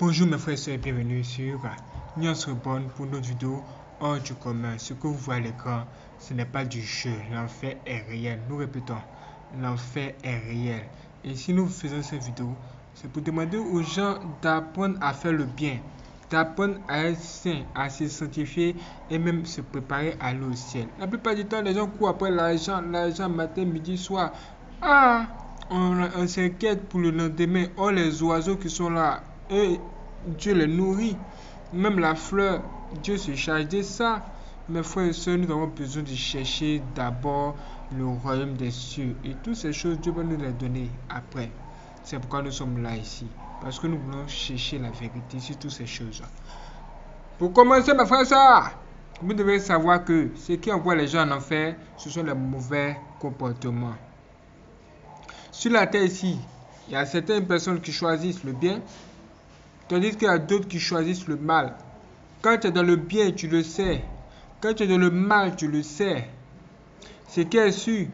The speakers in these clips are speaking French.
Bonjour mes frères et sœurs, bienvenue sur Nyon Bonne pour notre vidéo hors du commun. Ce que vous voyez à l'écran, ce n'est pas du jeu. L'enfer est réel. Nous répétons, l'enfer est réel. Et si nous faisons cette vidéo, c'est pour demander aux gens d'apprendre à faire le bien, d'apprendre à être sain, à se sanctifier et même se préparer à aller au ciel. La plupart du temps, les gens courent après l'argent, l'argent matin, midi, soir. Ah, on, s'inquiète pour le lendemain. Oh, les oiseaux qui sont là, eux, Dieu les nourrit. Même la fleur, Dieu se charge de ça. Mes frères et sœurs, nous avons besoin de chercher d'abord le royaume des cieux. Et toutes ces choses, Dieu va nous les donner après. C'est pourquoi nous sommes là ici. Parce que nous voulons chercher la vérité sur toutes ces choses. Pour commencer, mes frères et sœurs, vous devez savoir que ce qui envoie les gens en enfer, ce sont les mauvais comportements. Sur la terre ici, il y a certaines personnes qui choisissent le bien, tandis qu'il y a d'autres qui choisissent le mal. Quand tu es dans le bien, tu le sais. Quand tu es dans le mal, tu le sais. Ce qui est sûr,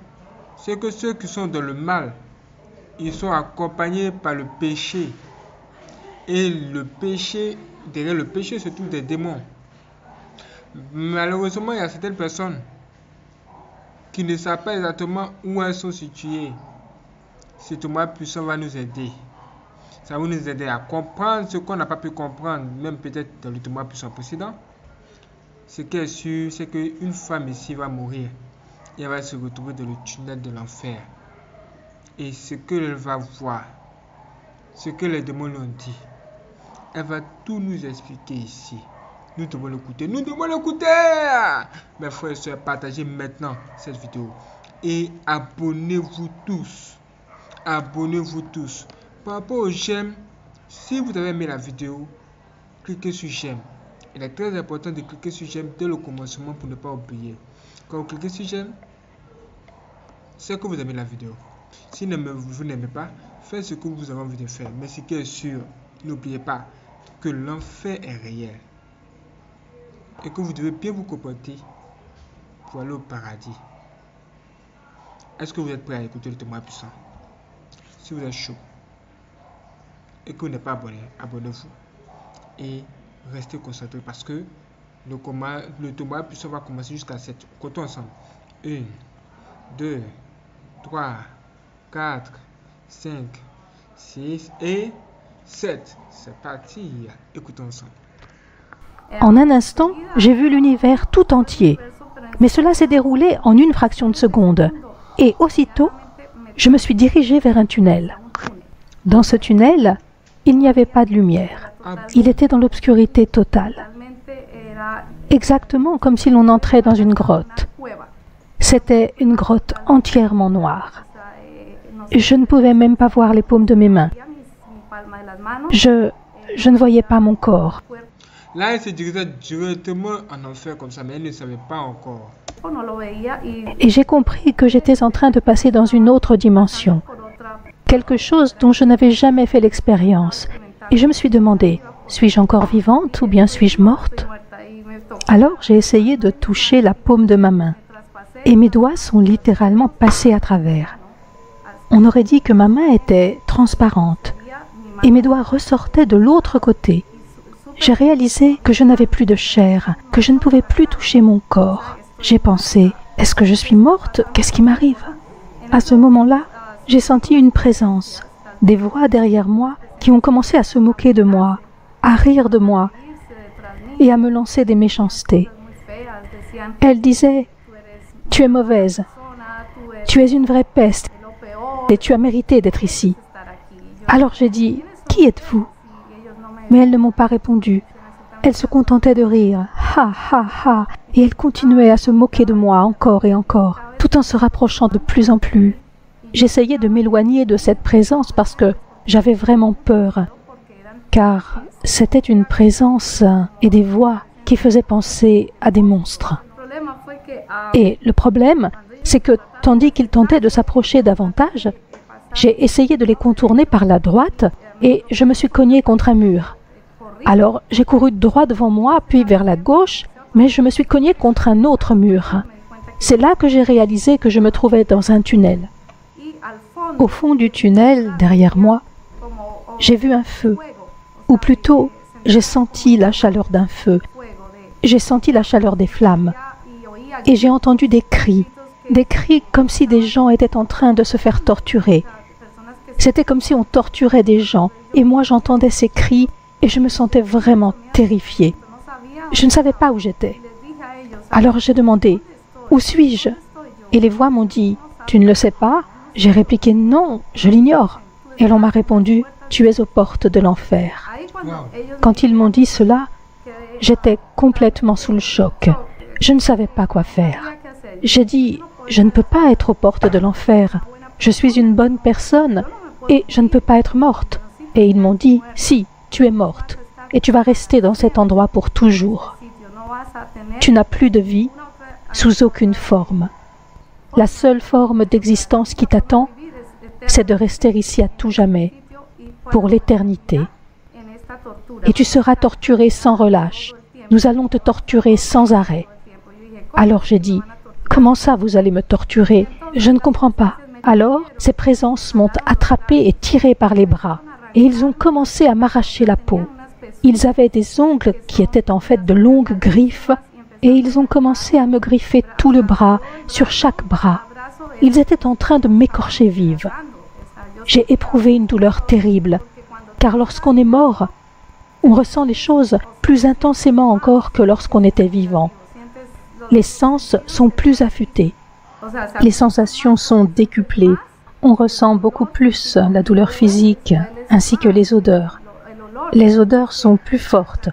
c'est que ceux qui sont dans le mal, ils sont accompagnés par le péché. Et le péché, derrière le péché, se trouvent des démons. Malheureusement, il y a certaines personnes qui ne savent pas exactement où elles sont situées. Ce Thomas puissant va nous aider. Ça va nous aider à comprendre ce qu'on n'a pas pu comprendre, même peut-être dans le Thomas puissant précédent. Ce qui est sûr, c'est qu'une femme ici va mourir. Et elle va se retrouver dans le tunnel de l'enfer. Et ce qu'elle va voir, ce que les démons lui ont dit, elle va tout nous expliquer ici. Nous devons l'écouter. Nous devons l'écouter. Mes frères et sœurs, partagez maintenant cette vidéo. Et abonnez-vous tous. Abonnez-vous tous. Par rapport au j'aime, si vous avez aimé la vidéo, cliquez sur j'aime. Il est très important de cliquer sur j'aime dès le commencement pour ne pas oublier. Quand vous cliquez sur j'aime, c'est que vous aimez la vidéo. Si vous n'aimez pas, faites ce que vous avez envie de faire. Mais ce qui est sûr, n'oubliez pas, que l'enfer est réel et que vous devez bien vous comporter pour aller au paradis. Est-ce que vous êtes prêt à écouter le témoin puissant? Si vous êtes chaud et que vous n'êtes pas abonné, abonnez-vous et restez concentré parce que le, coma, va commencer jusqu'à 7. Comptons ensemble. 1, 2, 3, 4, 5, 6 et 7. C'est parti. Écoutons ensemble. En un instant, j'ai vu l'univers tout entier. Mais cela s'est déroulé en une fraction de seconde. Et aussitôt, je me suis dirigé vers un tunnel. Dans ce tunnel, il n'y avait pas de lumière. Il était dans l'obscurité totale. Exactement comme si l'on entrait dans une grotte. C'était une grotte entièrement noire. Je ne pouvais même pas voir les paumes de mes mains. Je, je ne voyais pas mon corps. Là, elle se dirigeait directement en enfer comme ça, mais elle ne savait pas encore. Et j'ai compris que j'étais en train de passer dans une autre dimension. Quelque chose dont je n'avais jamais fait l'expérience. Et je me suis demandé, suis-je encore vivante ou bien suis-je morte? Alors j'ai essayé de toucher la paume de ma main. Et mes doigts sont littéralement passés à travers. On aurait dit que ma main était transparente et mes doigts ressortaient de l'autre côté. J'ai réalisé que je n'avais plus de chair, que je ne pouvais plus toucher mon corps. J'ai pensé, est-ce que je suis morte? Qu'est-ce qui m'arrive? À ce moment-là, j'ai senti une présence, des voix derrière moi qui ont commencé à se moquer de moi, à rire de moi et à me lancer des méchancetés. Elles disaient, tu es mauvaise, tu es une vraie peste et tu as mérité d'être ici. Alors j'ai dit, qui êtes-vous? Mais elles ne m'ont pas répondu. Elles se contentaient de rire. Ha ha ha Et elles continuaient à se moquer de moi encore et encore, tout en se rapprochant de plus en plus. J'essayais de m'éloigner de cette présence parce que j'avais vraiment peur, car c'était une présence et des voix qui faisaient penser à des monstres. Et le problème, c'est que tandis qu'ils tentaient de s'approcher davantage, j'ai essayé de les contourner par la droite et je me suis cogné contre un mur. Alors j'ai couru droit devant moi, puis vers la gauche, mais je me suis cogné contre un autre mur. C'est là que j'ai réalisé que je me trouvais dans un tunnel. Au fond du tunnel, derrière moi, j'ai vu un feu, Ou plutôt, j'ai senti la chaleur d'un feu. J'ai senti la chaleur des flammes. Et j'ai entendu des cris. Des cris comme si des gens étaient en train de se faire torturer. C'était comme si on torturait des gens. Et moi j'entendais ces cris et je me sentais vraiment terrifiée. Je ne savais pas où j'étais. Alors j'ai demandé, Où suis-je? Et les voix m'ont dit, Tu ne le sais pas? J'ai répliqué, Non, je l'ignore. Et l'on m'a répondu, Tu es aux portes de l'enfer. Quand ils m'ont dit cela, j'étais complètement sous le choc. Je ne savais pas quoi faire. J'ai dit, je ne peux pas être aux portes de l'enfer. Je suis une bonne personne et je ne peux pas être morte. Et ils m'ont dit, si, tu es morte et tu vas rester dans cet endroit pour toujours. Tu n'as plus de vie sous aucune forme. La seule forme d'existence qui t'attend, c'est de rester ici à tout jamais, pour l'éternité. Et tu seras torturé sans relâche. Nous allons te torturer sans arrêt. Alors j'ai dit, comment ça vous allez me torturer? Je ne comprends pas. Alors, ces présences m'ont attrapé et tiré par les bras, et ils ont commencé à m'arracher la peau. Ils avaient des ongles qui étaient en fait de longues griffes, et ils ont commencé à me griffer tout le bras, sur chaque bras. Ils étaient en train de m'écorcher vive. J'ai éprouvé une douleur terrible, car lorsqu'on est mort, on ressent les choses plus intensément encore que lorsqu'on était vivant. Les sens sont plus affûtés. Les sensations sont décuplées. On ressent beaucoup plus la douleur physique ainsi que les odeurs. Les odeurs sont plus fortes.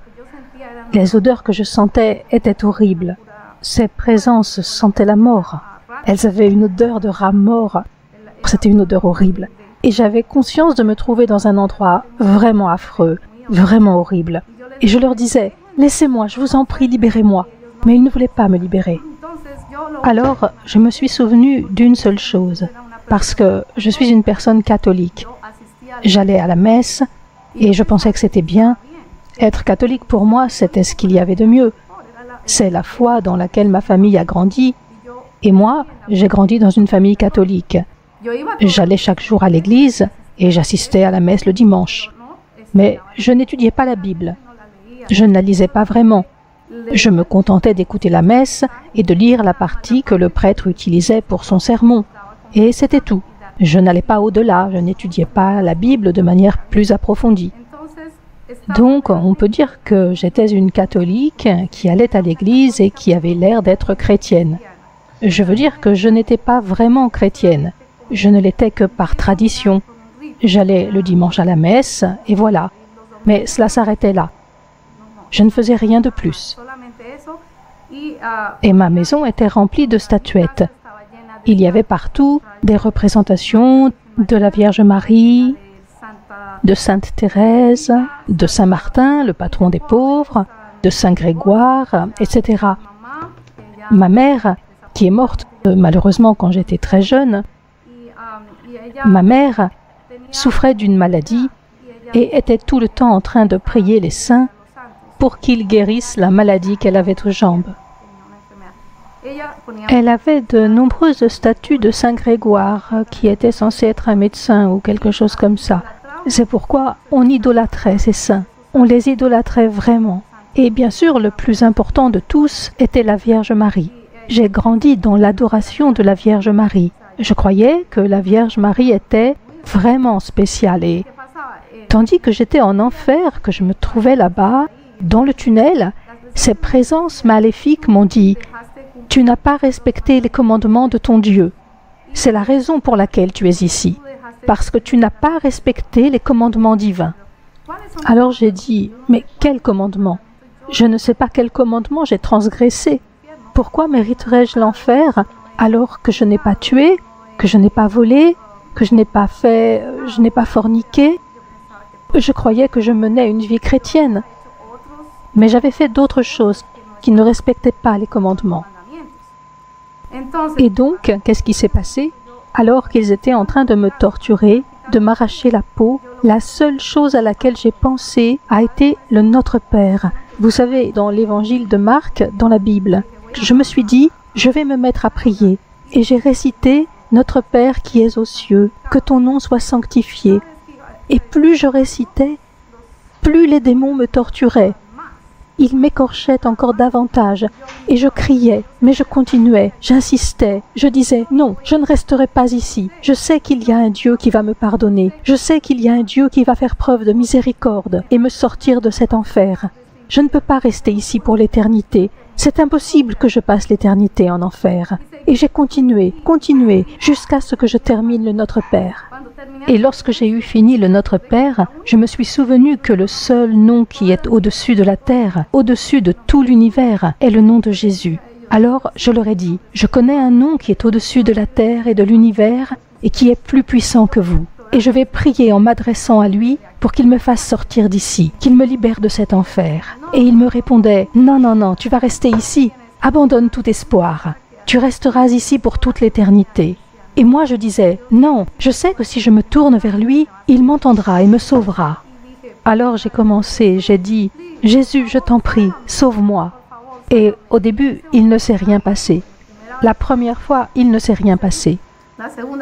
Les odeurs que je sentais étaient horribles. Ces présences sentaient la mort. Elles avaient une odeur de rat mort. C'était une odeur horrible. Et j'avais conscience de me trouver dans un endroit vraiment affreux, vraiment horrible. Et je leur disais, laissez-moi, je vous en prie, libérez-moi. Mais ils ne voulaient pas me libérer. Alors, je me suis souvenu d'une seule chose, parce que je suis une personne catholique. J'allais à la messe et je pensais que c'était bien. Être catholique pour moi, c'était ce qu'il y avait de mieux. C'est la foi dans laquelle ma famille a grandi. Et moi, j'ai grandi dans une famille catholique. J'allais chaque jour à l'église et j'assistais à la messe le dimanche. Mais je n'étudiais pas la Bible. Je ne la lisais pas vraiment. Je me contentais d'écouter la messe et de lire la partie que le prêtre utilisait pour son sermon. Et c'était tout. Je n'allais pas au-delà, je n'étudiais pas la Bible de manière plus approfondie. Donc on peut dire que j'étais une catholique qui allait à l'église et qui avait l'air d'être chrétienne. Je veux dire que je n'étais pas vraiment chrétienne. Je ne l'étais que par tradition. J'allais le dimanche à la messe et voilà. Mais cela s'arrêtait là. Je ne faisais rien de plus. Et ma maison était remplie de statuettes. Il y avait partout des représentations de la Vierge Marie, de Sainte Thérèse, de Saint Martin, le patron des pauvres, de Saint Grégoire, etc. Ma mère, qui est morte malheureusement quand j'étais très jeune, ma mère souffrait d'une maladie et était tout le temps en train de prier les saints pour qu'ils guérissent la maladie qu'elle avait aux jambes. Elle avait de nombreuses statues de Saint Grégoire, qui était censé être un médecin ou quelque chose comme ça. C'est pourquoi on idolâtrait ces saints. On les idolâtrait vraiment. Et bien sûr, le plus important de tous était la Vierge Marie. J'ai grandi dans l'adoration de la Vierge Marie. Je croyais que la Vierge Marie était vraiment spéciale et tandis que j'étais en enfer, que je me trouvais là-bas, dans le tunnel, ces présences maléfiques m'ont dit Tu n'as pas respecté les commandements de ton Dieu. C'est la raison pour laquelle tu es ici, parce que tu n'as pas respecté les commandements divins. Alors j'ai dit Mais quel commandement? Je ne sais pas quel commandement j'ai transgressé. Pourquoi mériterais-je l'enfer alors que je n'ai pas tué, que je n'ai pas volé, que je n'ai pas fait, je n'ai pas forniqué? Je croyais que je menais une vie chrétienne. Mais j'avais fait d'autres choses qui ne respectaient pas les commandements. Et donc, qu'est-ce qui s'est passé? Alors qu'ils étaient en train de me torturer, de m'arracher la peau, la seule chose à laquelle j'ai pensé a été le Notre Père. Vous savez, dans l'évangile de Marc, dans la Bible, je me suis dit, je vais me mettre à prier. Et j'ai récité Notre Père qui es aux cieux, que ton nom soit sanctifié. Et plus je récitais, plus les démons me torturaient. Ils m'écorchaient encore davantage, et je criais, mais je continuais, j'insistais, je disais non, je ne resterai pas ici. Je sais qu'il y a un Dieu qui va me pardonner, je sais qu'il y a un Dieu qui va faire preuve de miséricorde et me sortir de cet enfer. Je ne peux pas rester ici pour l'éternité. C'est impossible que je passe l'éternité en enfer. Et j'ai continué, continué, jusqu'à ce que je termine le Notre Père. Et lorsque j'ai eu fini le Notre Père, je me suis souvenu que le seul nom qui est au-dessus de la terre, au-dessus de tout l'univers, est le nom de Jésus. Alors je leur ai dit, je connais un nom qui est au-dessus de la terre et de l'univers et qui est plus puissant que vous. Et je vais prier en m'adressant à lui pour qu'il me fasse sortir d'ici, qu'il me libère de cet enfer. Et il me répondait, non, non, non, tu vas rester ici, abandonne tout espoir, tu resteras ici pour toute l'éternité. Et moi je disais, non, je sais que si je me tourne vers lui, il m'entendra et me sauvera. Alors j'ai commencé, j'ai dit, Jésus, je t'en prie, sauve-moi. Et au début, il ne s'est rien passé. La première fois, il ne s'est rien passé.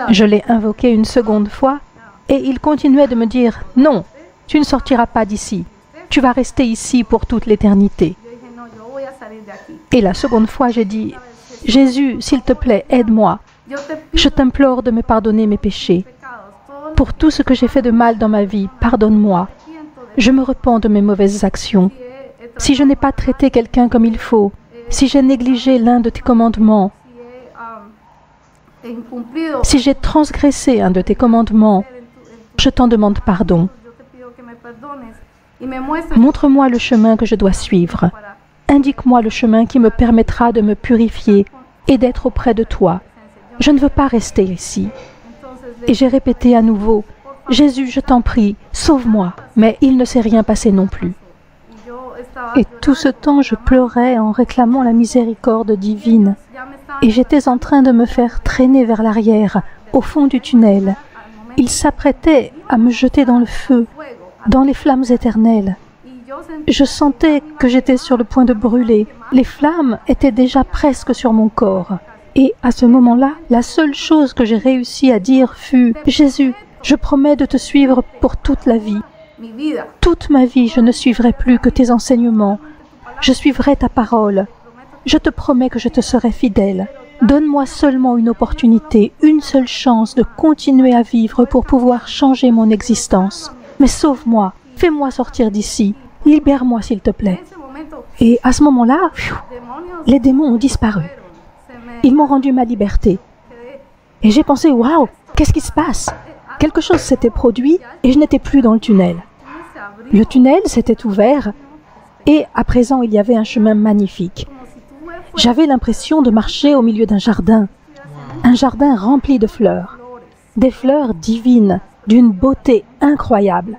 Je l'ai invoqué une seconde fois et il continuait de me dire, non, tu ne sortiras pas d'ici, tu vas rester ici pour toute l'éternité. Et la seconde fois, j'ai dit, Jésus, s'il te plaît, aide-moi. Je t'implore de me pardonner mes péchés. Pour tout ce que j'ai fait de mal dans ma vie, pardonne-moi. Je me repens de mes mauvaises actions. Si je n'ai pas traité quelqu'un comme il faut, si j'ai négligé l'un de tes commandements, si j'ai transgressé un de tes commandements, je t'en demande pardon. Montre-moi le chemin que je dois suivre. Indique-moi le chemin qui me permettra de me purifier et d'être auprès de toi. Je ne veux pas rester ici. Et j'ai répété à nouveau, Jésus, je t'en prie, sauve-moi. Mais il ne s'est rien passé non plus. Et tout ce temps, je pleurais en réclamant la miséricorde divine. Et j'étais en train de me faire traîner vers l'arrière, au fond du tunnel. Il s'apprêtait à me jeter dans le feu, dans les flammes éternelles. Je sentais que j'étais sur le point de brûler. Les flammes étaient déjà presque sur mon corps. Et à ce moment-là, la seule chose que j'ai réussi à dire fut ⁇ Jésus, je promets de te suivre pour toute la vie. Toute ma vie, je ne suivrai plus que tes enseignements. Je suivrai ta parole. Je te promets que je te serai fidèle. Donne-moi seulement une opportunité, une seule chance de continuer à vivre pour pouvoir changer mon existence. Mais sauve-moi, fais-moi sortir d'ici, libère-moi s'il te plaît. Et à ce moment-là, les démons ont disparu. Ils m'ont rendu ma liberté. Et j'ai pensé, waouh, qu'est-ce qui se passe? Quelque chose s'était produit et je n'étais plus dans le tunnel. Le tunnel s'était ouvert et à présent il y avait un chemin magnifique. J'avais l'impression de marcher au milieu d'un jardin, un jardin rempli de fleurs, des fleurs divines, d'une beauté incroyable.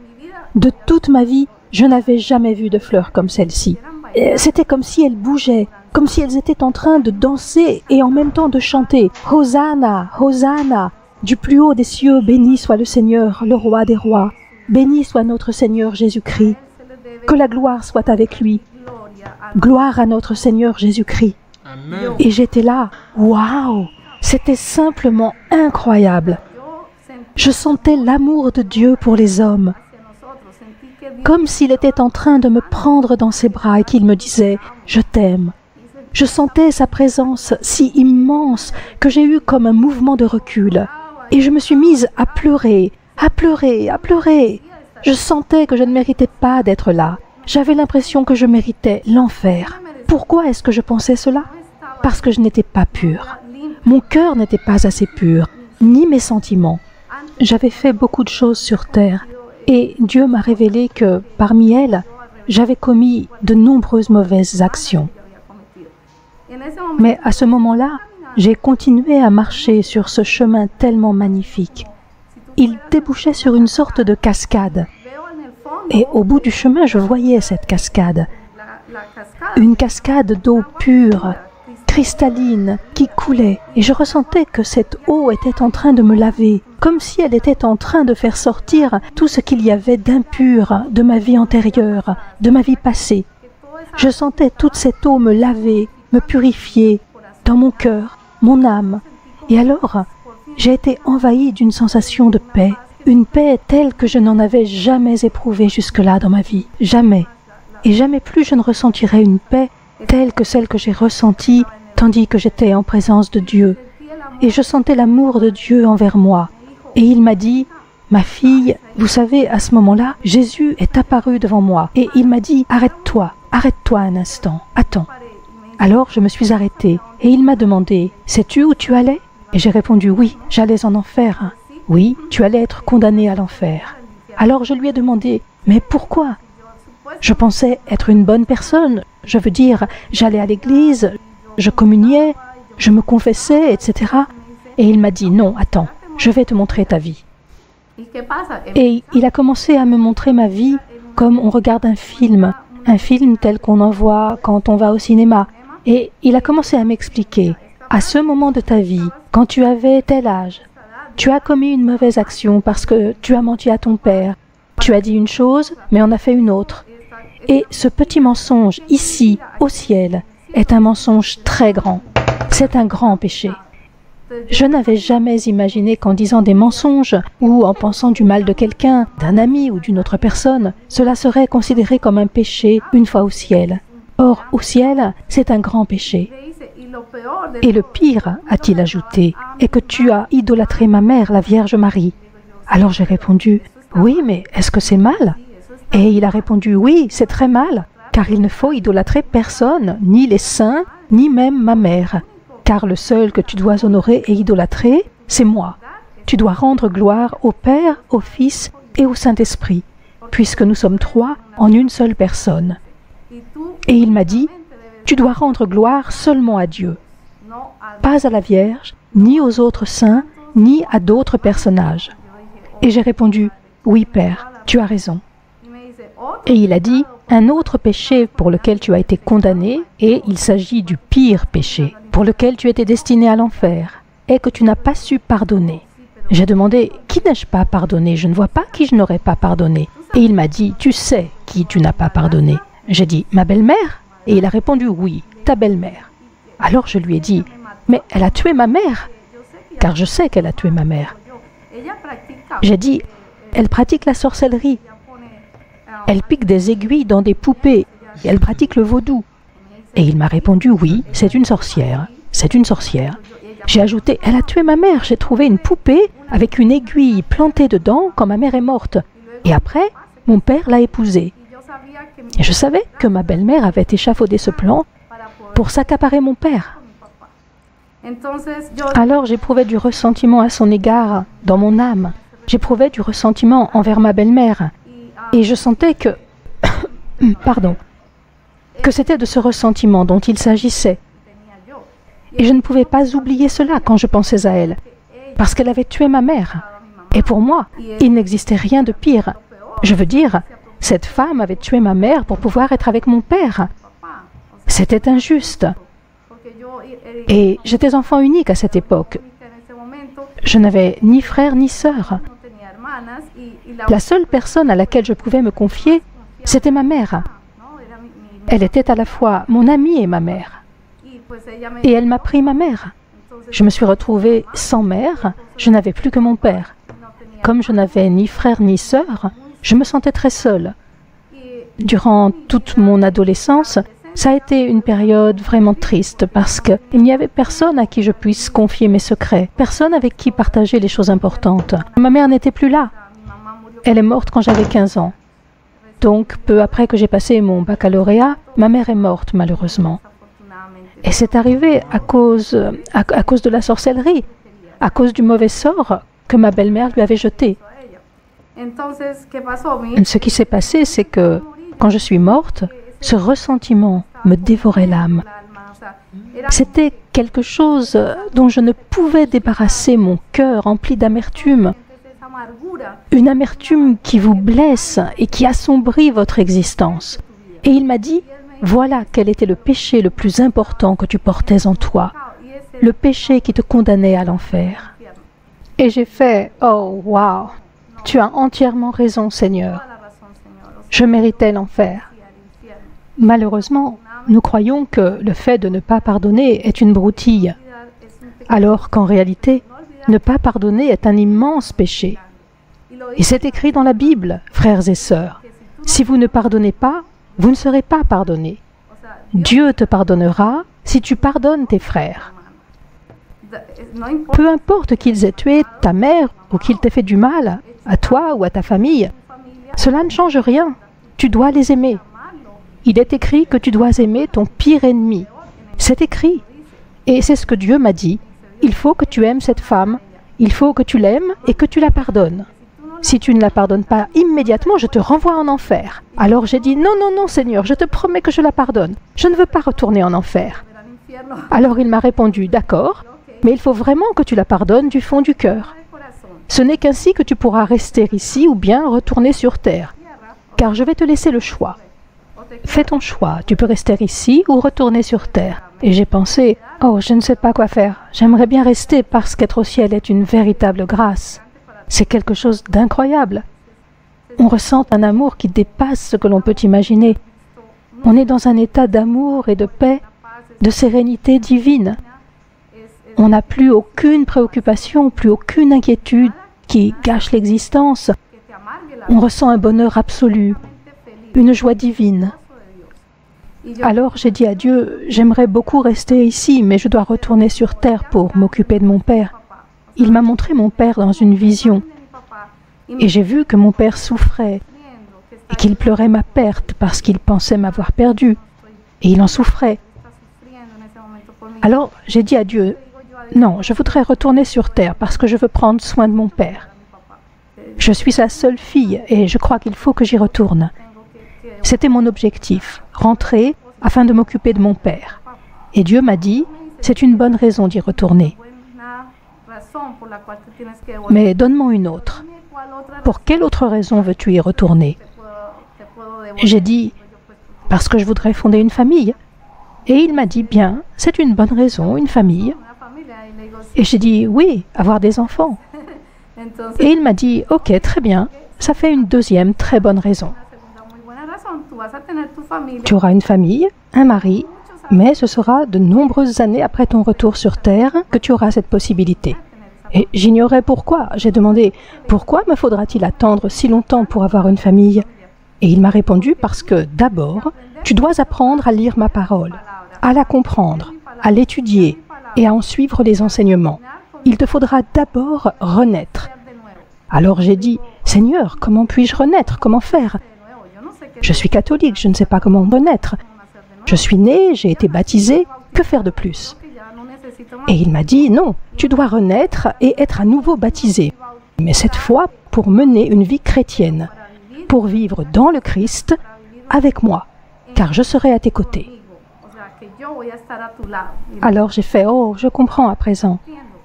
De toute ma vie, je n'avais jamais vu de fleurs comme celle-ci. C'était comme si elles bougeaient, comme si elles étaient en train de danser et en même temps de chanter Hosanna, Hosanna. Du plus haut des cieux, béni soit le Seigneur, le roi des rois. Béni soit notre Seigneur Jésus-Christ. Que la gloire soit avec lui. Gloire à notre Seigneur Jésus-Christ. Et j'étais là, waouh, c'était simplement incroyable. Je sentais l'amour de Dieu pour les hommes, comme s'il était en train de me prendre dans ses bras et qu'il me disait ⁇ Je t'aime ⁇ Je sentais sa présence si immense que j'ai eu comme un mouvement de recul, et je me suis mise à pleurer, à pleurer, à pleurer. Je sentais que je ne méritais pas d'être là. J'avais l'impression que je méritais l'enfer. Pourquoi est-ce que je pensais cela? Parce que je n'étais pas pure. Mon cœur n'était pas assez pur, ni mes sentiments. J'avais fait beaucoup de choses sur terre et Dieu m'a révélé que parmi elles, j'avais commis de nombreuses mauvaises actions. Mais à ce moment-là, j'ai continué à marcher sur ce chemin tellement magnifique. Il débouchait sur une sorte de cascade. Et au bout du chemin, je voyais cette cascade. Une cascade d'eau pure, cristalline, qui coulait. Et je ressentais que cette eau était en train de me laver, comme si elle était en train de faire sortir tout ce qu'il y avait d'impur de ma vie antérieure, de ma vie passée. Je sentais toute cette eau me laver, me purifier, dans mon cœur, mon âme. Et alors, j'ai été envahi d'une sensation de paix, une paix telle que je n'en avais jamais éprouvée jusque-là dans ma vie. Jamais. Et jamais plus je ne ressentirai une paix telle que celle que j'ai ressentie tandis que j'étais en présence de Dieu. Et je sentais l'amour de Dieu envers moi. Et il m'a dit, ma fille, vous savez, à ce moment-là, Jésus est apparu devant moi et il m'a dit, arrête-toi, arrête-toi un instant, attends. Alors je me suis arrêtée et il m'a demandé, sais-tu où tu allais? Et j'ai répondu, oui, j'allais en enfer. Oui, tu allais être condamné à l'enfer. Alors je lui ai demandé, mais pourquoi? Je pensais être une bonne personne, je veux dire, j'allais à l'église, je communiais, je me confessais, etc. Et il m'a dit, non, attends, je vais te montrer ta vie. Et il a commencé à me montrer ma vie comme on regarde un film, un film tel qu'on en voit quand on va au cinéma. Et il a commencé à m'expliquer, à ce moment de ta vie, quand tu avais tel âge, tu as commis une mauvaise action parce que tu as menti à ton père. Tu as dit une chose, mais en as fait une autre. Et ce petit mensonge, ici, au ciel, est un mensonge très grand. C'est un grand péché. Je n'avais jamais imaginé qu'en disant des mensonges ou en pensant du mal de quelqu'un, d'un ami ou d'une autre personne, cela serait considéré comme un péché une fois au ciel. Or, au ciel, c'est un grand péché. Et le pire, a-t-il ajouté, est que tu as idolâtré ma mère, la Vierge Marie. Alors j'ai répondu, oui, mais est-ce que c'est mal? Et il a répondu, oui, c'est très mal, car il ne faut idolâtrer personne, ni les saints, ni même ma mère car le seul que tu dois honorer et idolâtrer, c'est moi. Tu dois rendre gloire au Père, au Fils et au Saint-Esprit, puisque nous sommes trois en une seule personne. Et il m'a dit, tu dois rendre gloire seulement à Dieu, pas à la Vierge, ni aux autres saints, ni à d'autres personnages. Et j'ai répondu, oui Père, tu as raison. Et il a dit, un autre péché pour lequel tu as été condamné, et il s'agit du pire péché, pour lequel tu étais destiné à l'enfer, et que tu n'as pas su pardonner. J'ai demandé Qui n'ai-je pas pardonné? Je ne vois pas qui je n'aurais pas pardonné. Et il m'a dit Tu sais qui tu n'as pas pardonné. J'ai dit Ma belle-mère? Et il a répondu Oui, ta belle-mère. Alors je lui ai dit Mais elle a tué ma mère Car je sais qu'elle a tué ma mère. J'ai dit Elle pratique la sorcellerie. Elle pique des aiguilles dans des poupées. Elle pratique le vaudou. Et il m'a répondu oui, c'est une sorcière. C'est une sorcière. J'ai ajouté Elle a tué ma mère. J'ai trouvé une poupée avec une aiguille plantée dedans quand ma mère est morte. Et après, mon père l'a épousée. Je savais que ma belle-mère avait échafaudé ce plan pour s'accaparer mon père. Alors j'éprouvais du ressentiment à son égard dans mon âme. J'éprouvais du ressentiment envers ma belle-mère. Et je sentais que... Pardon que c'était de ce ressentiment dont il s'agissait. Et je ne pouvais pas oublier cela quand je pensais à elle, parce qu'elle avait tué ma mère. Et pour moi, il n'existait rien de pire. Je veux dire, cette femme avait tué ma mère pour pouvoir être avec mon père. C'était injuste. Et j'étais enfant unique à cette époque. Je n'avais ni frère ni sœur. La seule personne à laquelle je pouvais me confier, c'était ma mère. Elle était à la fois mon amie et ma mère. Et elle m'a pris ma mère. Je me suis retrouvée sans mère, je n'avais plus que mon père. Comme je n'avais ni frère ni sœur, je me sentais très seule. Durant toute mon adolescence, ça a été une période vraiment triste parce qu'il n'y avait personne à qui je puisse confier mes secrets, personne avec qui partager les choses importantes. Ma mère n'était plus là. Elle est morte quand j'avais 15 ans. Donc, peu après que j'ai passé mon baccalauréat, ma mère est morte malheureusement. Et c'est arrivé à cause, à, cause de la sorcellerie, à cause du mauvais sort que ma belle-mère lui avait jeté. Ce qui s'est passé, c'est que quand je suis morte, ce ressentiment me dévorait l'âme. C'était quelque chose dont je ne pouvais débarrasser mon cœur rempli d'amertume une amertume qui vous blesse et qui assombrit votre existence. Et il m'a dit, voilà quel était le péché le plus important que tu portais en toi, le péché qui te condamnait à l'enfer. Et j'ai fait, oh, wow, tu as entièrement raison, Seigneur. Je méritais l'enfer. Malheureusement, nous croyons que le fait de ne pas pardonner est une broutille, alors qu'en réalité, ne pas pardonner est un immense péché. Et c'est écrit dans la Bible, frères et sœurs. Si vous ne pardonnez pas, vous ne serez pas pardonnés. Dieu te pardonnera si tu pardonnes tes frères. Peu importe qu'ils aient tué ta mère ou qu'ils t'aient fait du mal, à toi ou à ta famille, cela ne change rien. Tu dois les aimer. Il est écrit que tu dois aimer ton pire ennemi. C'est écrit. Et c'est ce que Dieu m'a dit. Il faut que tu aimes cette femme, il faut que tu l'aimes et que tu la pardonnes. Si tu ne la pardonnes pas immédiatement, je te renvoie en enfer. Alors j'ai dit, non, non, non, Seigneur, je te promets que je la pardonne. Je ne veux pas retourner en enfer. Alors il m'a répondu, d'accord, mais il faut vraiment que tu la pardonnes du fond du cœur. Ce n'est qu'ainsi que tu pourras rester ici ou bien retourner sur terre, car je vais te laisser le choix. Fais ton choix, tu peux rester ici ou retourner sur terre. Et j'ai pensé, oh, je ne sais pas quoi faire. J'aimerais bien rester parce qu'être au ciel est une véritable grâce. C'est quelque chose d'incroyable. On ressent un amour qui dépasse ce que l'on peut imaginer. On est dans un état d'amour et de paix, de sérénité divine. On n'a plus aucune préoccupation, plus aucune inquiétude qui gâche l'existence. On ressent un bonheur absolu, une joie divine. Alors j'ai dit à Dieu, j'aimerais beaucoup rester ici, mais je dois retourner sur Terre pour m'occuper de mon Père. Il m'a montré mon Père dans une vision, et j'ai vu que mon Père souffrait, et qu'il pleurait ma perte parce qu'il pensait m'avoir perdu, et il en souffrait. Alors j'ai dit à Dieu, non, je voudrais retourner sur Terre parce que je veux prendre soin de mon Père. Je suis sa seule fille et je crois qu'il faut que j'y retourne. C'était mon objectif, rentrer afin de m'occuper de mon père. Et Dieu m'a dit, c'est une bonne raison d'y retourner. Mais donne-moi une autre. Pour quelle autre raison veux-tu y retourner? J'ai dit, parce que je voudrais fonder une famille. Et il m'a dit, bien, c'est une bonne raison, une famille. Et j'ai dit, oui, avoir des enfants. Et il m'a dit, ok, très bien, ça fait une deuxième très bonne raison. Tu auras une famille, un mari, mais ce sera de nombreuses années après ton retour sur Terre que tu auras cette possibilité. Et j'ignorais pourquoi. J'ai demandé pourquoi me faudra-t-il attendre si longtemps pour avoir une famille? Et il m'a répondu parce que d'abord, tu dois apprendre à lire ma parole, à la comprendre, à l'étudier et à en suivre les enseignements. Il te faudra d'abord renaître. Alors j'ai dit, Seigneur, comment puis-je renaître? Comment faire? Je suis catholique, je ne sais pas comment renaître. Je suis né, j'ai été baptisé, que faire de plus? Et il m'a dit, non, tu dois renaître et être à nouveau baptisé, mais cette fois pour mener une vie chrétienne, pour vivre dans le Christ avec moi, car je serai à tes côtés. Alors j'ai fait, oh, je comprends à présent,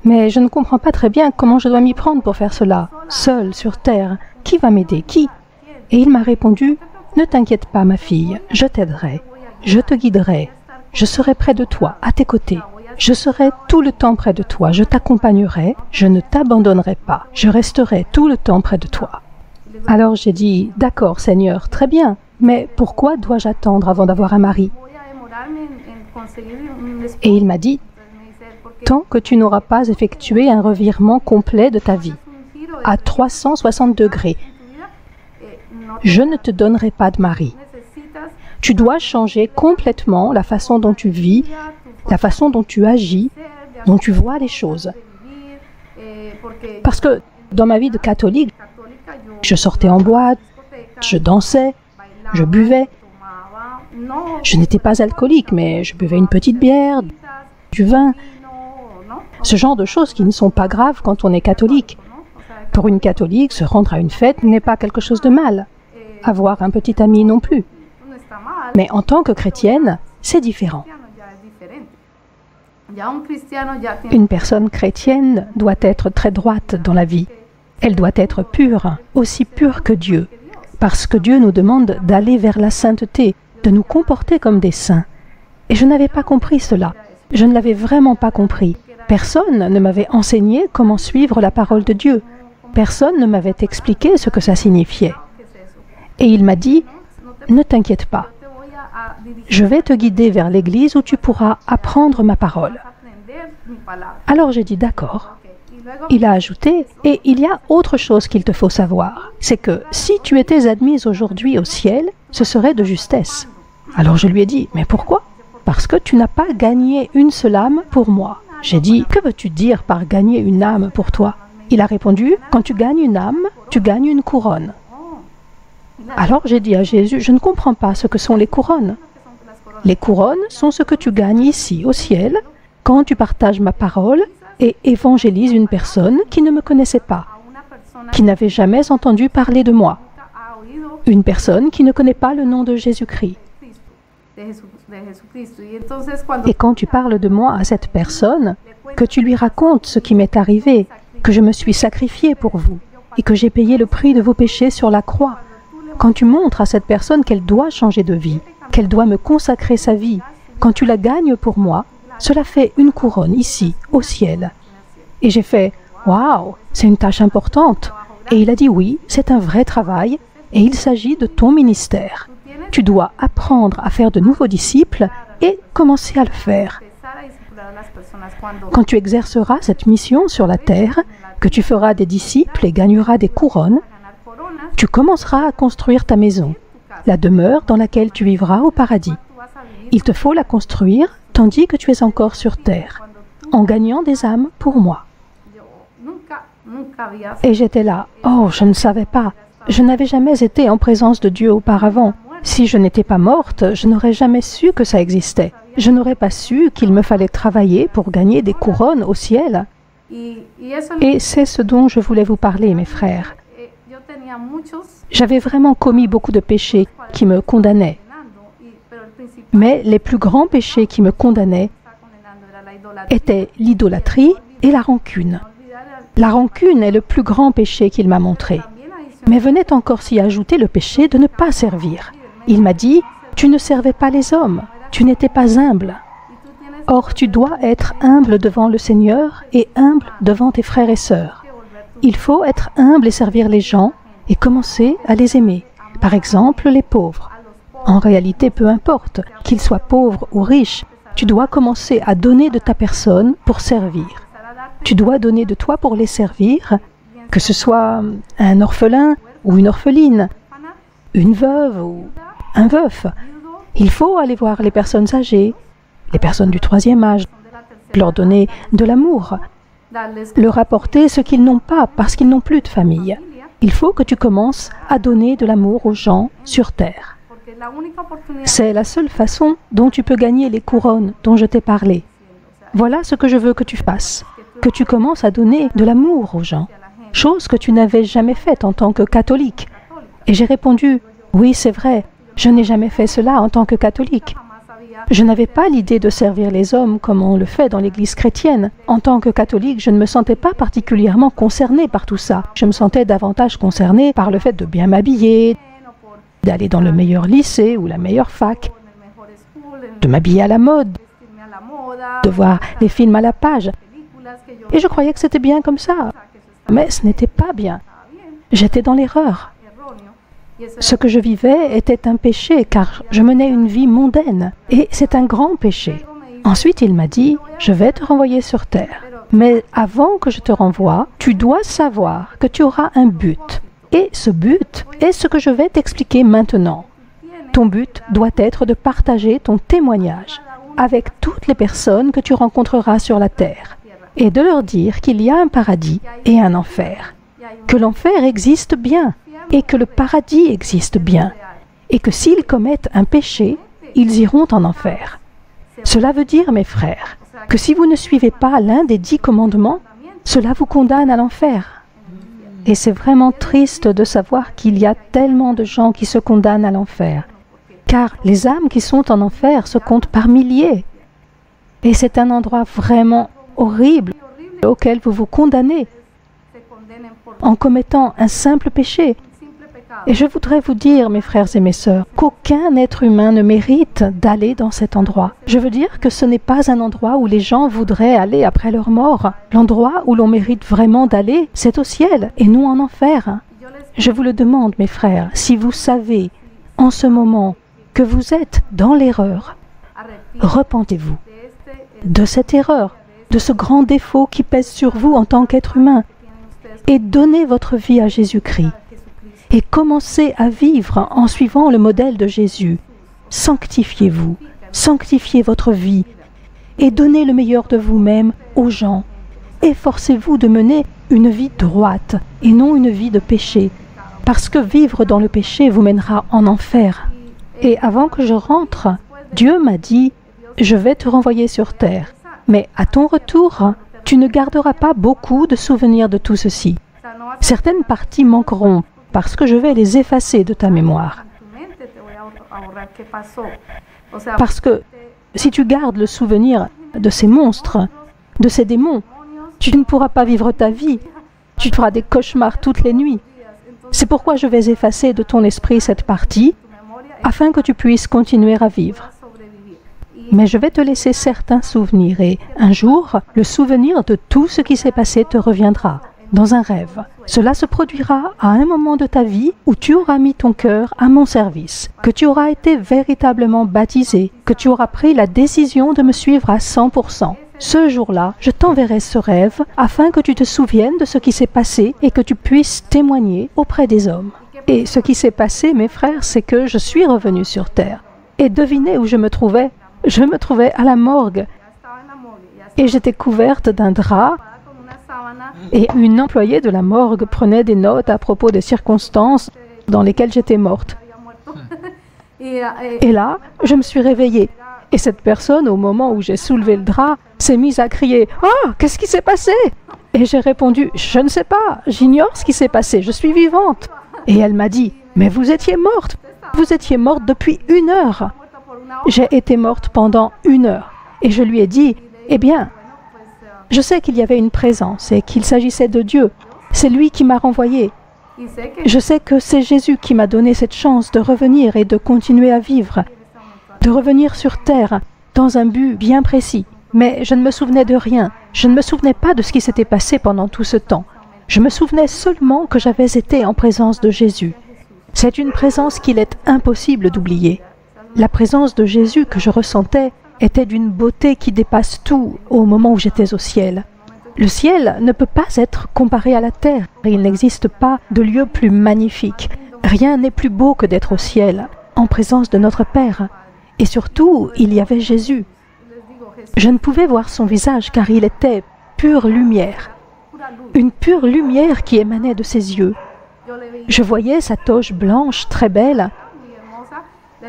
mais je ne comprends pas très bien comment je dois m'y prendre pour faire cela, seul sur terre. Qui va m'aider? Qui? Et il m'a répondu, ne t'inquiète pas, ma fille, je t'aiderai, je te guiderai, je serai près de toi, à tes côtés. Je serai tout le temps près de toi, je t'accompagnerai, je ne t'abandonnerai pas, je resterai tout le temps près de toi. Alors j'ai dit, d'accord Seigneur, très bien, mais pourquoi dois-je attendre avant d'avoir un mari? Et il m'a dit, tant que tu n'auras pas effectué un revirement complet de ta vie, à 360 degrés, je ne te donnerai pas de mari. Tu dois changer complètement la façon dont tu vis, la façon dont tu agis, dont tu vois les choses. Parce que dans ma vie de catholique, je sortais en boîte, je dansais, je buvais. Je n'étais pas alcoolique, mais je buvais une petite bière, du vin. Ce genre de choses qui ne sont pas graves quand on est catholique. Pour une catholique, se rendre à une fête n'est pas quelque chose de mal avoir un petit ami non plus. Mais en tant que chrétienne, c'est différent. Une personne chrétienne doit être très droite dans la vie. Elle doit être pure, aussi pure que Dieu, parce que Dieu nous demande d'aller vers la sainteté, de nous comporter comme des saints. Et je n'avais pas compris cela. Je ne l'avais vraiment pas compris. Personne ne m'avait enseigné comment suivre la parole de Dieu. Personne ne m'avait expliqué ce que ça signifiait. Et il m'a dit, ne t'inquiète pas, je vais te guider vers l'église où tu pourras apprendre ma parole. Alors j'ai dit d'accord. Il a ajouté, et il y a autre chose qu'il te faut savoir, c'est que si tu étais admise aujourd'hui au ciel, ce serait de justesse. Alors je lui ai dit, mais pourquoi? Parce que tu n'as pas gagné une seule âme pour moi. J'ai dit, que veux-tu dire par gagner une âme pour toi? Il a répondu, quand tu gagnes une âme, tu gagnes une couronne. Alors j'ai dit à Jésus, je ne comprends pas ce que sont les couronnes. Les couronnes sont ce que tu gagnes ici, au ciel, quand tu partages ma parole et évangélises une personne qui ne me connaissait pas, qui n'avait jamais entendu parler de moi, une personne qui ne connaît pas le nom de Jésus-Christ. Et quand tu parles de moi à cette personne, que tu lui racontes ce qui m'est arrivé, que je me suis sacrifié pour vous et que j'ai payé le prix de vos péchés sur la croix, quand tu montres à cette personne qu'elle doit changer de vie, qu'elle doit me consacrer sa vie, quand tu la gagnes pour moi, cela fait une couronne ici, au ciel. Et j'ai fait Waouh, c'est une tâche importante. Et il a dit Oui, c'est un vrai travail, et il s'agit de ton ministère. Tu dois apprendre à faire de nouveaux disciples et commencer à le faire. Quand tu exerceras cette mission sur la terre, que tu feras des disciples et gagneras des couronnes, tu commenceras à construire ta maison, la demeure dans laquelle tu vivras au paradis. Il te faut la construire tandis que tu es encore sur terre, en gagnant des âmes pour moi. Et j'étais là, oh, je ne savais pas. Je n'avais jamais été en présence de Dieu auparavant. Si je n'étais pas morte, je n'aurais jamais su que ça existait. Je n'aurais pas su qu'il me fallait travailler pour gagner des couronnes au ciel. Et c'est ce dont je voulais vous parler, mes frères. J'avais vraiment commis beaucoup de péchés qui me condamnaient. Mais les plus grands péchés qui me condamnaient étaient l'idolâtrie et la rancune. La rancune est le plus grand péché qu'il m'a montré. Mais venait encore s'y ajouter le péché de ne pas servir. Il m'a dit, tu ne servais pas les hommes, tu n'étais pas humble. Or, tu dois être humble devant le Seigneur et humble devant tes frères et sœurs. Il faut être humble et servir les gens et commencer à les aimer. Par exemple, les pauvres. En réalité, peu importe, qu'ils soient pauvres ou riches, tu dois commencer à donner de ta personne pour servir. Tu dois donner de toi pour les servir, que ce soit un orphelin ou une orpheline, une veuve ou un veuf. Il faut aller voir les personnes âgées, les personnes du troisième âge, leur donner de l'amour, leur apporter ce qu'ils n'ont pas parce qu'ils n'ont plus de famille. Il faut que tu commences à donner de l'amour aux gens sur Terre. C'est la seule façon dont tu peux gagner les couronnes dont je t'ai parlé. Voilà ce que je veux que tu fasses, que tu commences à donner de l'amour aux gens, chose que tu n'avais jamais faite en tant que catholique. Et j'ai répondu, oui, c'est vrai, je n'ai jamais fait cela en tant que catholique. Je n'avais pas l'idée de servir les hommes comme on le fait dans l'Église chrétienne. En tant que catholique, je ne me sentais pas particulièrement concernée par tout ça. Je me sentais davantage concernée par le fait de bien m'habiller, d'aller dans le meilleur lycée ou la meilleure fac, de m'habiller à la mode, de voir les films à la page. Et je croyais que c'était bien comme ça. Mais ce n'était pas bien. J'étais dans l'erreur. Ce que je vivais était un péché car je menais une vie mondaine et c'est un grand péché. Ensuite, il m'a dit, je vais te renvoyer sur terre. Mais avant que je te renvoie, tu dois savoir que tu auras un but. Et ce but est ce que je vais t'expliquer maintenant. Ton but doit être de partager ton témoignage avec toutes les personnes que tu rencontreras sur la terre et de leur dire qu'il y a un paradis et un enfer, que l'enfer existe bien et que le paradis existe bien, et que s'ils commettent un péché, ils iront en enfer. Cela veut dire, mes frères, que si vous ne suivez pas l'un des dix commandements, cela vous condamne à l'enfer. Et c'est vraiment triste de savoir qu'il y a tellement de gens qui se condamnent à l'enfer, car les âmes qui sont en enfer se comptent par milliers. Et c'est un endroit vraiment horrible auquel vous vous condamnez en commettant un simple péché et je voudrais vous dire, mes frères et mes sœurs, qu'aucun être humain ne mérite d'aller dans cet endroit. Je veux dire que ce n'est pas un endroit où les gens voudraient aller après leur mort. L'endroit où l'on mérite vraiment d'aller, c'est au ciel et non en enfer. Je vous le demande, mes frères, si vous savez en ce moment que vous êtes dans l'erreur, repentez-vous de cette erreur, de ce grand défaut qui pèse sur vous en tant qu'être humain et donnez votre vie à Jésus-Christ et commencez à vivre en suivant le modèle de Jésus. Sanctifiez-vous, sanctifiez votre vie et donnez le meilleur de vous-même aux gens. Efforcez-vous de mener une vie droite et non une vie de péché, parce que vivre dans le péché vous mènera en enfer. Et avant que je rentre, Dieu m'a dit, je vais te renvoyer sur terre, mais à ton retour, tu ne garderas pas beaucoup de souvenirs de tout ceci. Certaines parties manqueront parce que je vais les effacer de ta mémoire. Parce que si tu gardes le souvenir de ces monstres, de ces démons, tu ne pourras pas vivre ta vie. Tu feras des cauchemars toutes les nuits. C'est pourquoi je vais effacer de ton esprit cette partie afin que tu puisses continuer à vivre. Mais je vais te laisser certains souvenirs et un jour, le souvenir de tout ce qui s'est passé te reviendra dans un rêve. Cela se produira à un moment de ta vie où tu auras mis ton cœur à mon service, que tu auras été véritablement baptisé, que tu auras pris la décision de me suivre à 100%. Ce jour-là, je t'enverrai ce rêve afin que tu te souviennes de ce qui s'est passé et que tu puisses témoigner auprès des hommes. Et ce qui s'est passé, mes frères, c'est que je suis revenu sur terre. Et devinez où je me trouvais? Je me trouvais à la morgue. Et j'étais couverte d'un drap et une employée de la morgue prenait des notes à propos des circonstances dans lesquelles j'étais morte. Et là, je me suis réveillée. Et cette personne, au moment où j'ai soulevé le drap, s'est mise à crier Ah, qu'est-ce qui s'est passé? Et j'ai répondu Je ne sais pas, j'ignore ce qui s'est passé, je suis vivante. Et elle m'a dit Mais vous étiez morte, vous étiez morte depuis une heure. J'ai été morte pendant une heure. Et je lui ai dit Eh bien, je sais qu'il y avait une présence et qu'il s'agissait de Dieu. C'est lui qui m'a renvoyé. Je sais que c'est Jésus qui m'a donné cette chance de revenir et de continuer à vivre, de revenir sur terre dans un but bien précis. Mais je ne me souvenais de rien. Je ne me souvenais pas de ce qui s'était passé pendant tout ce temps. Je me souvenais seulement que j'avais été en présence de Jésus. C'est une présence qu'il est impossible d'oublier. La présence de Jésus que je ressentais était d'une beauté qui dépasse tout au moment où j'étais au ciel. Le ciel ne peut pas être comparé à la terre. Il n'existe pas de lieu plus magnifique. Rien n'est plus beau que d'être au ciel, en présence de notre Père. Et surtout, il y avait Jésus. Je ne pouvais voir son visage car il était pure lumière. Une pure lumière qui émanait de ses yeux. Je voyais sa toge blanche très belle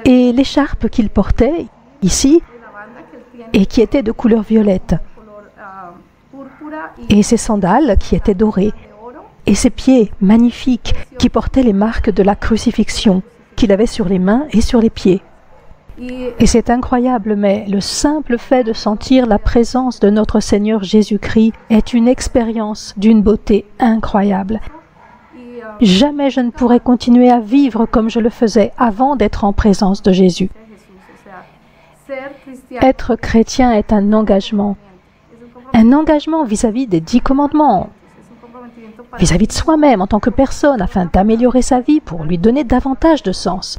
et l'écharpe qu'il portait ici et qui était de couleur violette, et ses sandales qui étaient dorées, et ses pieds magnifiques qui portaient les marques de la crucifixion qu'il avait sur les mains et sur les pieds. Et c'est incroyable, mais le simple fait de sentir la présence de notre Seigneur Jésus-Christ est une expérience d'une beauté incroyable. Jamais je ne pourrais continuer à vivre comme je le faisais avant d'être en présence de Jésus. Être chrétien est un engagement. Un engagement vis-à-vis des dix commandements, vis-à-vis de soi-même en tant que personne, afin d'améliorer sa vie pour lui donner davantage de sens.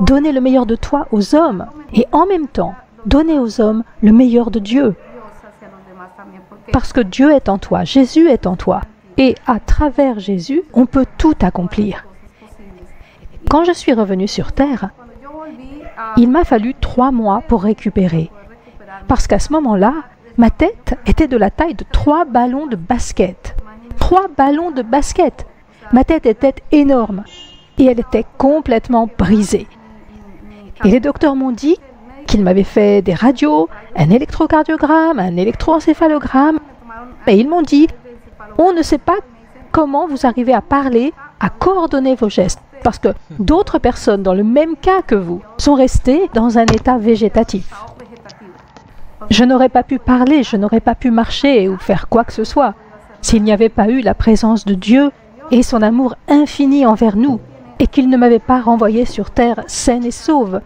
Donner le meilleur de toi aux hommes et en même temps donner aux hommes le meilleur de Dieu. Parce que Dieu est en toi, Jésus est en toi. Et à travers Jésus, on peut tout accomplir. Quand je suis revenu sur Terre, il m'a fallu trois mois pour récupérer. Parce qu'à ce moment-là, ma tête était de la taille de trois ballons de basket. Trois ballons de basket. Ma tête était énorme et elle était complètement brisée. Et les docteurs m'ont dit qu'ils m'avaient fait des radios, un électrocardiogramme, un électroencéphalogramme. Et ils m'ont dit, on ne sait pas comment vous arrivez à parler, à coordonner vos gestes. Parce que d'autres personnes dans le même cas que vous sont restées dans un état végétatif. Je n'aurais pas pu parler, je n'aurais pas pu marcher ou faire quoi que ce soit s'il n'y avait pas eu la présence de Dieu et son amour infini envers nous et qu'il ne m'avait pas renvoyé sur terre saine et sauve,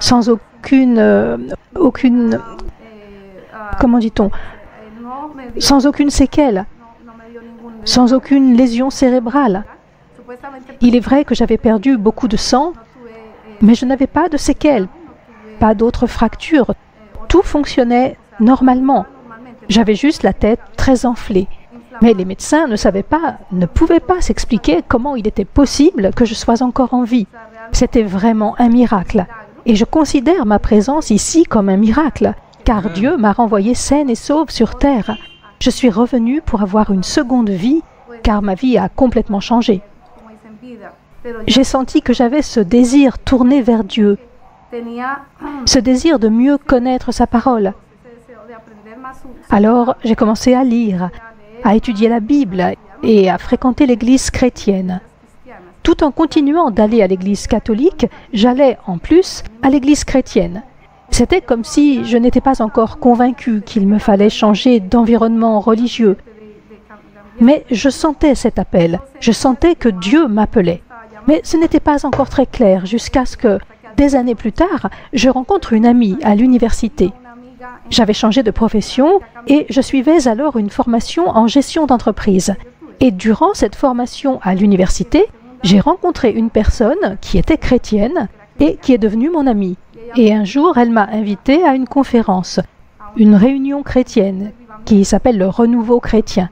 sans aucune, euh, aucune, comment dit-on, sans aucune séquelle, sans aucune lésion cérébrale. Il est vrai que j'avais perdu beaucoup de sang, mais je n'avais pas de séquelles, pas d'autres fractures. Tout fonctionnait normalement. J'avais juste la tête très enflée. Mais les médecins ne savaient pas, ne pouvaient pas s'expliquer comment il était possible que je sois encore en vie. C'était vraiment un miracle. Et je considère ma présence ici comme un miracle, car Dieu m'a renvoyée saine et sauve sur terre. Je suis revenue pour avoir une seconde vie, car ma vie a complètement changé. J'ai senti que j'avais ce désir tourné vers Dieu, ce désir de mieux connaître sa parole. Alors j'ai commencé à lire, à étudier la Bible et à fréquenter l'Église chrétienne. Tout en continuant d'aller à l'Église catholique, j'allais en plus à l'Église chrétienne. C'était comme si je n'étais pas encore convaincu qu'il me fallait changer d'environnement religieux. Mais je sentais cet appel, je sentais que Dieu m'appelait. Mais ce n'était pas encore très clair jusqu'à ce que, des années plus tard, je rencontre une amie à l'université. J'avais changé de profession et je suivais alors une formation en gestion d'entreprise. Et durant cette formation à l'université, j'ai rencontré une personne qui était chrétienne et qui est devenue mon amie. Et un jour, elle m'a invité à une conférence, une réunion chrétienne qui s'appelle le Renouveau chrétien.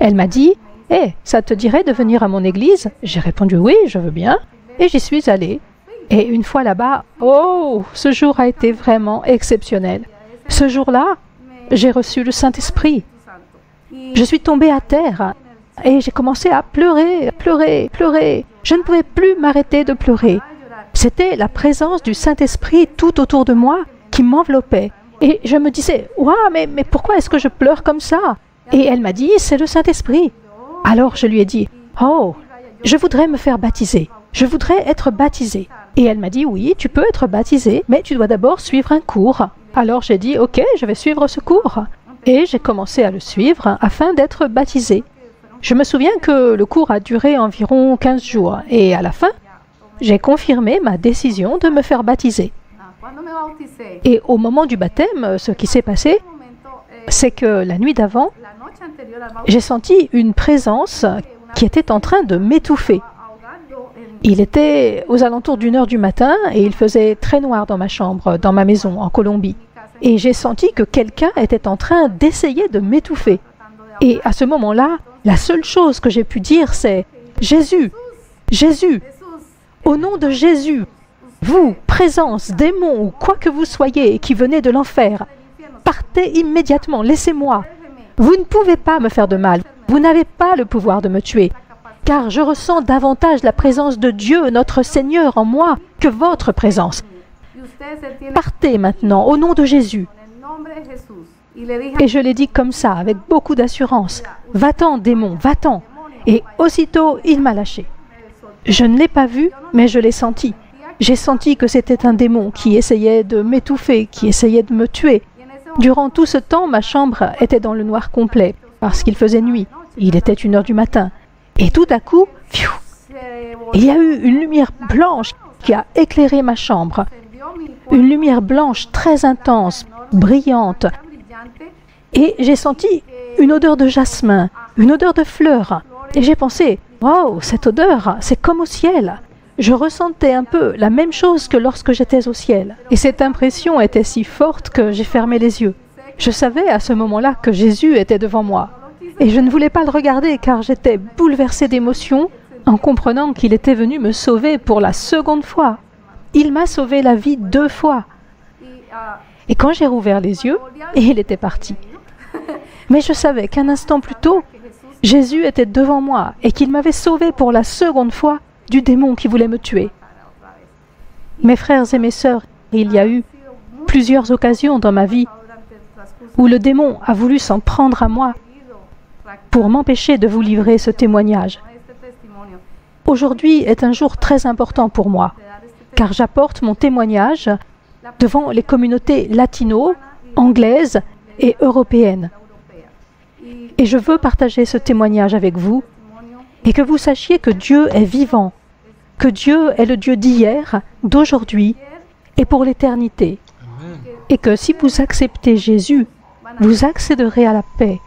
Elle m'a dit Hé, ça te dirait de venir à mon église? J'ai répondu Oui, je veux bien. Et j'y suis allée. Et une fois là-bas, oh, ce jour a été vraiment exceptionnel. Ce jour-là, j'ai reçu le Saint-Esprit. Je suis tombée à terre et j'ai commencé à pleurer, pleurer, pleurer. Je ne pouvais plus m'arrêter de pleurer. C'était la présence du Saint-Esprit tout autour de moi qui m'enveloppait. Et je me disais, Waouh, mais, mais pourquoi est-ce que je pleure comme ça? Et elle m'a dit, c'est le Saint-Esprit. Alors je lui ai dit, Oh, je voudrais me faire baptiser. Je voudrais être baptisée. Et elle m'a dit, oui, tu peux être baptisée, mais tu dois d'abord suivre un cours. Alors j'ai dit, ok, je vais suivre ce cours. Et j'ai commencé à le suivre afin d'être baptisée. Je me souviens que le cours a duré environ 15 jours et à la fin, j'ai confirmé ma décision de me faire baptiser. Et au moment du baptême, ce qui s'est passé, c'est que la nuit d'avant, j'ai senti une présence qui était en train de m'étouffer. Il était aux alentours d'une heure du matin et il faisait très noir dans ma chambre, dans ma maison, en Colombie. Et j'ai senti que quelqu'un était en train d'essayer de m'étouffer. Et à ce moment-là, la seule chose que j'ai pu dire, c'est Jésus, Jésus, au nom de Jésus, vous, présence, démon ou quoi que vous soyez qui venez de l'enfer, partez immédiatement, laissez-moi. Vous ne pouvez pas me faire de mal, vous n'avez pas le pouvoir de me tuer car je ressens davantage la présence de Dieu, notre Seigneur, en moi, que votre présence. Partez maintenant, au nom de Jésus. Et je l'ai dit comme ça, avec beaucoup d'assurance. Va-t'en, démon, va-t'en. Et aussitôt, il m'a lâché. Je ne l'ai pas vu, mais je l'ai senti. J'ai senti que c'était un démon qui essayait de m'étouffer, qui essayait de me tuer. Durant tout ce temps, ma chambre était dans le noir complet, parce qu'il faisait nuit. Il était une heure du matin. Et tout à coup, il y a eu une lumière blanche qui a éclairé ma chambre. Une lumière blanche très intense, brillante. Et j'ai senti une odeur de jasmin, une odeur de fleurs. Et j'ai pensé, waouh, cette odeur, c'est comme au ciel. Je ressentais un peu la même chose que lorsque j'étais au ciel. Et cette impression était si forte que j'ai fermé les yeux. Je savais à ce moment-là que Jésus était devant moi. Et je ne voulais pas le regarder car j'étais bouleversée d'émotion en comprenant qu'il était venu me sauver pour la seconde fois. Il m'a sauvé la vie deux fois. Et quand j'ai rouvert les yeux, il était parti. Mais je savais qu'un instant plus tôt, Jésus était devant moi et qu'il m'avait sauvé pour la seconde fois du démon qui voulait me tuer. Mes frères et mes sœurs, il y a eu plusieurs occasions dans ma vie où le démon a voulu s'en prendre à moi pour m'empêcher de vous livrer ce témoignage. Aujourd'hui est un jour très important pour moi, car j'apporte mon témoignage devant les communautés latino, anglaises et européennes. Et je veux partager ce témoignage avec vous et que vous sachiez que Dieu est vivant, que Dieu est le Dieu d'hier, d'aujourd'hui et pour l'éternité. Et que si vous acceptez Jésus, vous accéderez à la paix,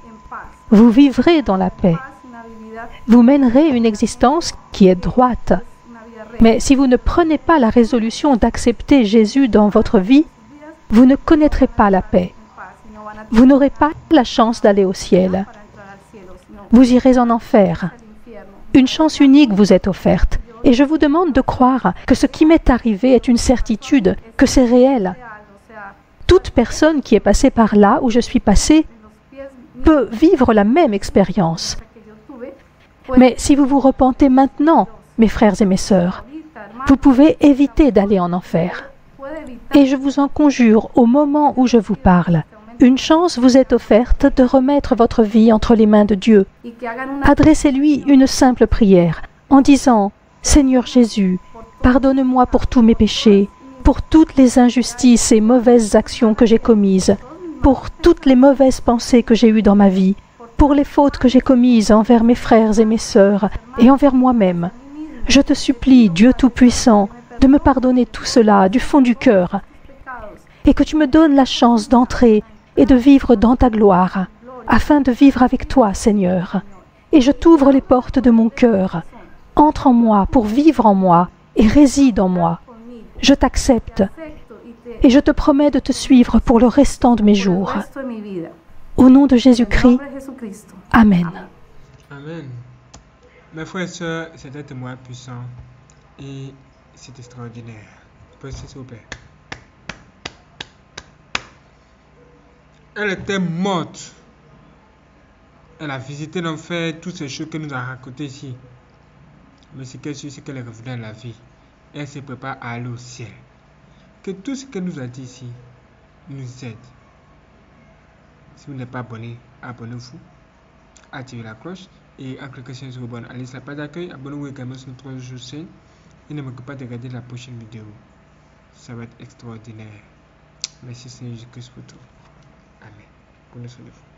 vous vivrez dans la paix. Vous mènerez une existence qui est droite. Mais si vous ne prenez pas la résolution d'accepter Jésus dans votre vie, vous ne connaîtrez pas la paix. Vous n'aurez pas la chance d'aller au ciel. Vous irez en enfer. Une chance unique vous est offerte. Et je vous demande de croire que ce qui m'est arrivé est une certitude, que c'est réel. Toute personne qui est passée par là où je suis passé peut vivre la même expérience. Mais si vous vous repentez maintenant, mes frères et mes sœurs, vous pouvez éviter d'aller en enfer. Et je vous en conjure, au moment où je vous parle, une chance vous est offerte de remettre votre vie entre les mains de Dieu. Adressez-lui une simple prière en disant Seigneur Jésus, pardonne-moi pour tous mes péchés, pour toutes les injustices et mauvaises actions que j'ai commises, pour toutes les mauvaises pensées que j'ai eues dans ma vie, pour les fautes que j'ai commises envers mes frères et mes sœurs et envers moi-même. Je te supplie, Dieu Tout-Puissant, de me pardonner tout cela du fond du cœur, et que tu me donnes la chance d'entrer et de vivre dans ta gloire, afin de vivre avec toi, Seigneur. Et je t'ouvre les portes de mon cœur. Entre en moi pour vivre en moi et réside en moi. Je t'accepte et je te promets de te suivre pour le restant de mes jours. Au nom de Jésus-Christ, Amen. Amen. Mes frères et sœurs, c'est un témoin puissant et c'est extraordinaire. Merci, s'il vous Elle était morte. Elle a visité l'enfer, toutes ces choses qu'elle nous a racontées ici. Mais ce qu'elle suit, c'est qu'elle est revenue à la vie. Elle se prépare à aller au ciel. Que tout ce qu'elle nous a dit ici nous aide. Si vous n'êtes pas abonné, abonnez-vous. Activez la cloche et en cliquant sur le bouton Allez, ça pas d'accueil. Abonnez-vous également sur notre chaîne. Et ne manquez pas de regarder la prochaine vidéo. Ça va être extraordinaire. Merci Seigneur Jésus-Christ pour tout. Amen. Prenez soin de vous.